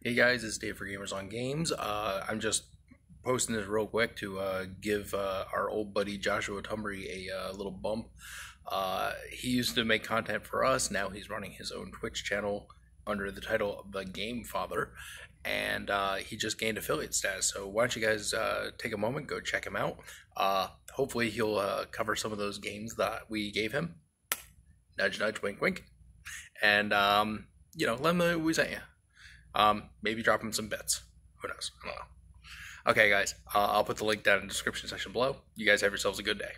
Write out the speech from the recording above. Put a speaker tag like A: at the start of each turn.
A: Hey guys, it's Dave for Gamers on Games. Uh, I'm just posting this real quick to uh, give uh, our old buddy Joshua Tumbry a uh, little bump. Uh, he used to make content for us. Now he's running his own Twitch channel under the title The Game Father, and uh, he just gained affiliate status. So why don't you guys take a moment, go check him out. Hopefully he'll cover some of those games that we gave him. Nudge, nudge, wink, wink, and um, you know, let him know we sent you. Um, maybe drop him some bits. Who knows? I don't know. Okay, guys, uh, I'll put the link down in the description section below. You guys have yourselves a good day.